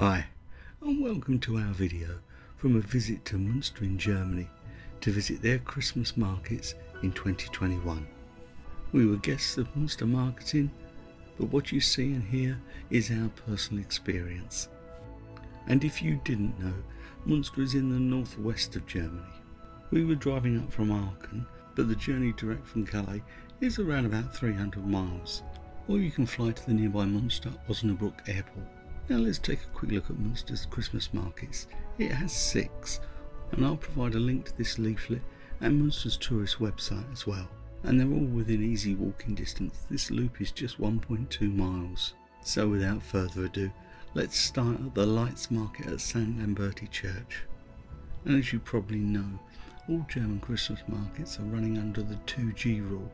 Hi, and welcome to our video from a visit to Munster in Germany to visit their Christmas markets in 2021. We were guests of Munster Marketing, but what you see and hear is our personal experience. And if you didn't know, Munster is in the northwest of Germany. We were driving up from Aachen, but the journey direct from Calais is around about 300 miles, or you can fly to the nearby Munster Osnabrück airport. Now let's take a quick look at Munster's Christmas markets. It has six, and I'll provide a link to this leaflet and Munster's tourist website as well. And they're all within easy walking distance. This loop is just 1.2 miles. So without further ado, let's start at the Lights Market at St Lamberti Church. And as you probably know, all German Christmas markets are running under the 2G rule,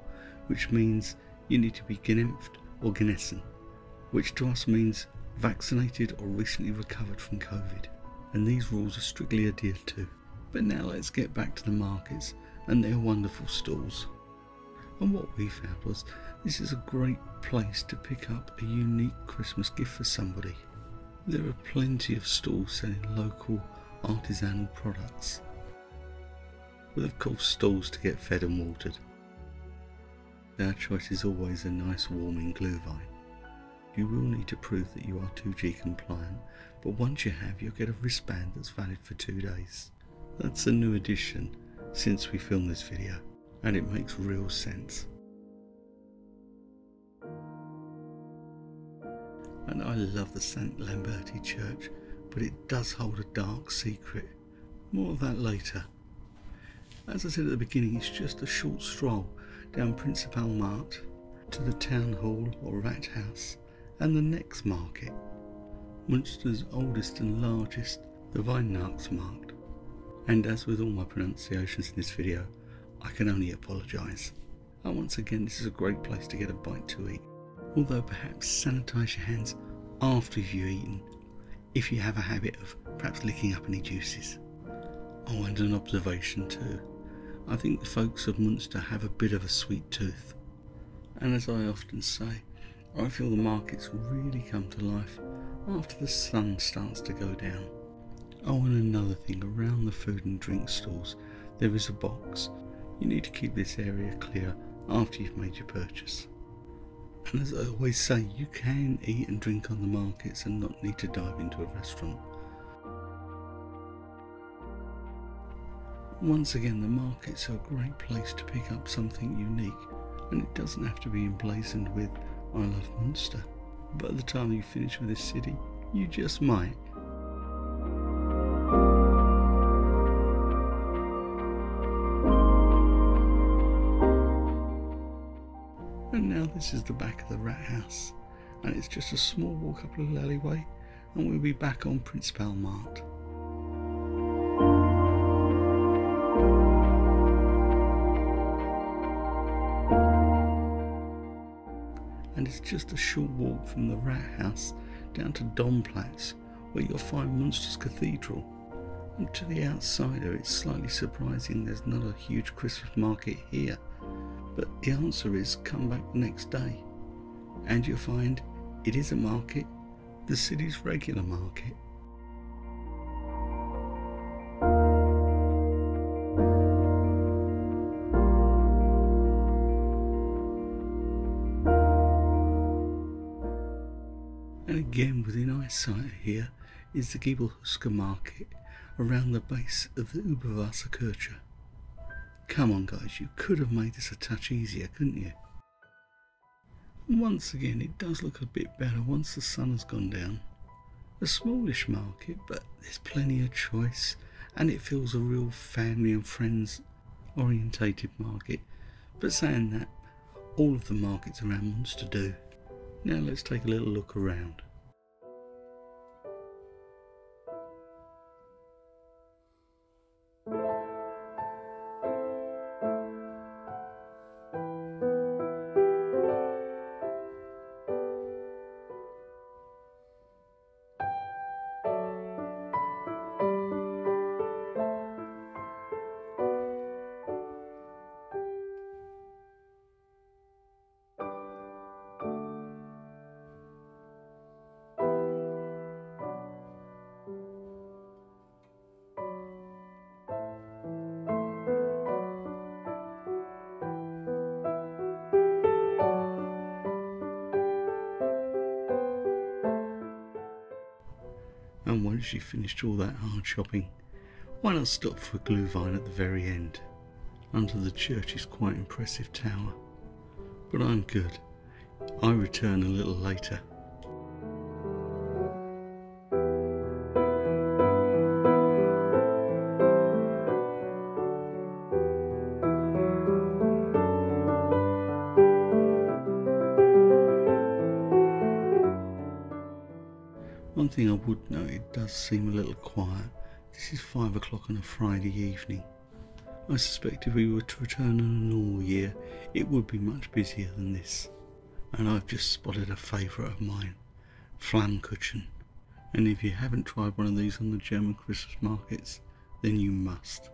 which means you need to be geimpft or genesen, which to us means vaccinated or recently recovered from COVID. And these rules are strictly adhered to. But now let's get back to the markets and their wonderful stalls. And what we found was this is a great place to pick up a unique Christmas gift for somebody. There are plenty of stalls selling local artisanal products with of course stalls to get fed and watered. Our choice is always a nice warming glühwein. You will need to prove that you are 2G compliant, but once you have, you'll get a wristband that's valid for two days. That's a new addition since we filmed this video, and it makes real sense. And I love the St. Lamberti church, but it does hold a dark secret. More of that later. As I said at the beginning, it's just a short stroll down Prinzipalmarkt to the town hall or rathaus and the next market, Munster's oldest and largest, the Weihnachtsmarkt. And as with all my pronunciations in this video, I can only apologise. And once again, this is a great place to get a bite to eat, although perhaps sanitise your hands after you've eaten, if you have a habit of perhaps licking up any juices. Oh, and an observation too. I think the folks of Munster have a bit of a sweet tooth. And as I often say, I feel the markets really come to life after the sun starts to go down. Oh, and another thing, around the food and drink stalls, there is a box. You need to keep this area clear after you've made your purchase. And as I always say, you can eat and drink on the markets and not need to dive into a restaurant. Once again, the markets are a great place to pick up something unique, and it doesn't have to be emblazoned with I love Munster. By the time you finish with this city, you just might. And now this is the back of the rat house, and it's just a small walk up a little alleyway, and we'll be back on Prinzipalmarkt. And it's just a short walk from the Rathaus down to Domplatz, where you'll find Munster's Cathedral. And to the outsider, it's slightly surprising there's not a huge Christmas market here, but the answer is come back the next day, and you'll find it is a market, the city's regular market. And again, within eyesight here is the Giebelhusker market around the base of the Überwasserkirche. Come on, guys, you could have made this a touch easier, couldn't you? Once again, it does look a bit better once the sun has gone down. A smallish market, but there's plenty of choice, and it feels a real family and friends orientated market. But saying that, all of the markets around Munster do. Now let's take a little look around. And once you've finished all that hard shopping, why not stop for a Glühwein at the very end? Under the church's quite impressive tower. But I'm good. I return a little later. Thing I would note, it does seem a little quiet. This is five o'clock on a Friday evening. I suspect if we were to return in a normal year, it would be much busier than this. And I've just spotted a favourite of mine, Flammkuchen. And if you haven't tried one of these on the German Christmas markets, then you must.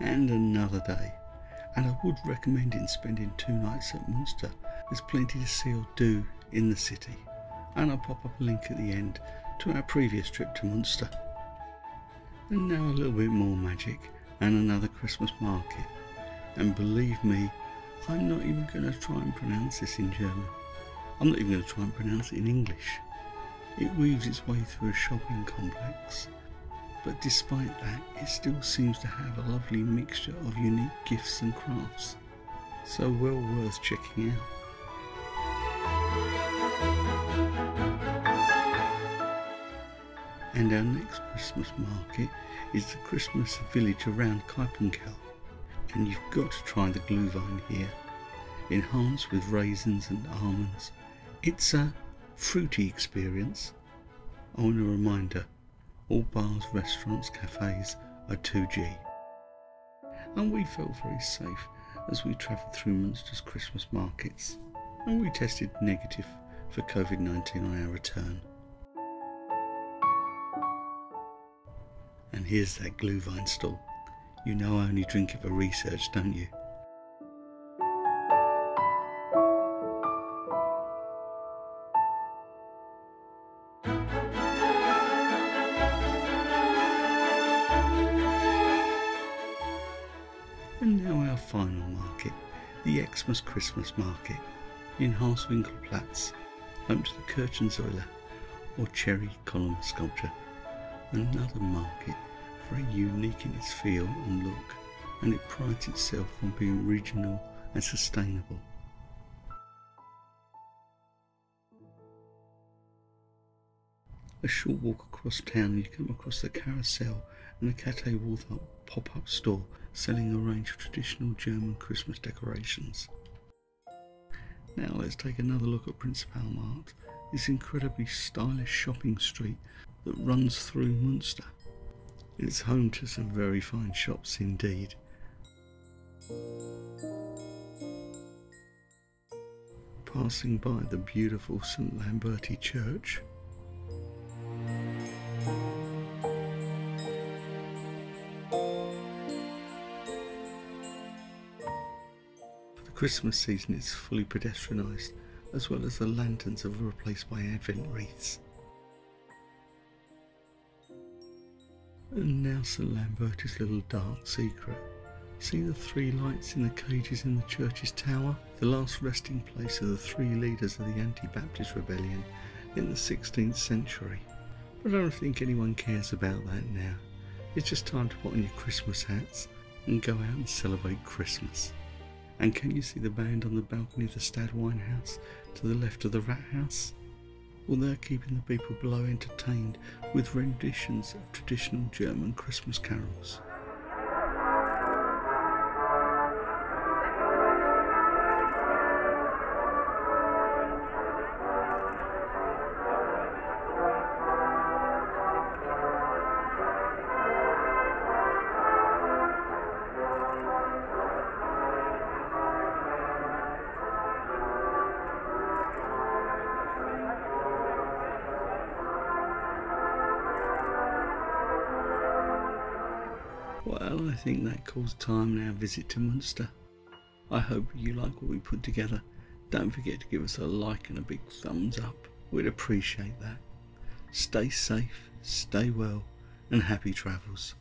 And another day. And I would recommend in spending two nights at Munster. There's plenty to see or do in the city. And I'll pop up a link at the end to our previous trip to Munster. And now a little bit more magic and another Christmas market. And believe me, I'm not even going to try and pronounce this in German. I'm not even going to try and pronounce it in English. It weaves its way through a shopping complex but despite that, it still seems to have a lovely mixture of unique gifts and crafts, so well worth checking out. And our next Christmas market is the Christmas village around Kiepenkerl, and you've got to try the Glühwein here, enhanced with raisins and almonds. It's a fruity experience. I want a reminder all bars, restaurants, cafes are 2G. And we felt very safe as we travelled through Munster's Christmas markets, and we tested negative for COVID 19 on our return. And here's that Glühwein stall. You know I only drink it for research, don't you? The Xmas Christmas Market in Harsewinkelplatz, home to the Kirschensäule or cherry column sculpture. Another market very unique in its feel and look, and it prides itself on being regional and sustainable. A short walk across town you come across the carousel and the Käthe Wohlfahrt pop-up store selling a range of traditional German Christmas decorations. Now let's take another look at Prinzipalmarkt, this incredibly stylish shopping street that runs through Munster. It's home to some very fine shops indeed. Passing by the beautiful St Lamberti Church, Christmas season is fully pedestrianised, as well as the lanterns are replaced by Advent wreaths. And now St Lamberti's little dark secret. See the three lights in the cages in the church's tower? The last resting place of the three leaders of the Anabaptist rebellion in the 16th century. But I don't think anyone cares about that now. It's just time to put on your Christmas hats and go out and celebrate Christmas. And can you see the band on the balcony of the Stadtweinhaus to the left of the Rat House? Well, they're keeping the people below entertained with renditions of traditional German Christmas carols. Well, I think that calls time on our visit to Munster. I hope you like what we put together Don't forget to give us a like and a big thumbs up. We'd appreciate that. Stay safe, stay well, and happy travels.